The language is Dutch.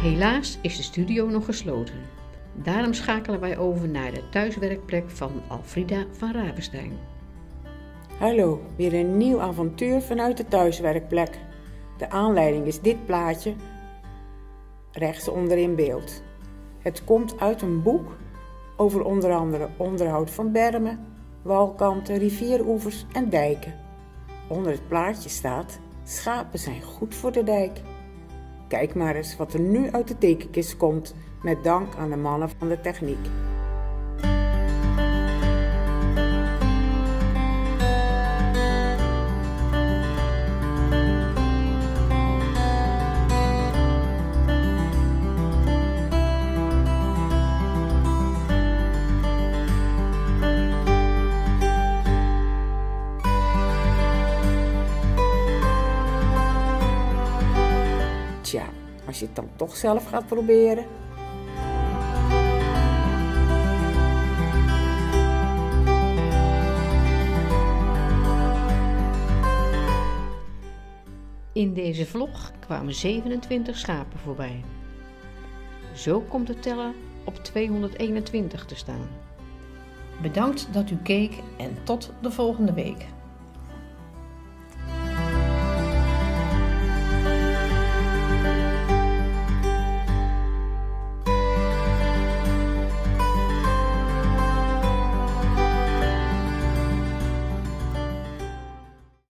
Helaas is de studio nog gesloten. Daarom schakelen wij over naar de thuiswerkplek van Alfrida van Ravenstein. Hallo, weer een nieuw avontuur vanuit de thuiswerkplek. De aanleiding is dit plaatje rechts onder in beeld. Het komt uit een boek over onder andere onderhoud van bermen, walkanten, rivieroevers en dijken. Onder het plaatje staat: Schapen zijn goed voor de dijk. Kijk maar eens wat er nu uit de tekenkist komt, met dank aan de mannen van de techniek. Tja, als je het dan toch zelf gaat proberen. In deze vlog kwamen 27 schapen voorbij. Zo komt de teller op 221 te staan. Bedankt dat u keek en tot de volgende week.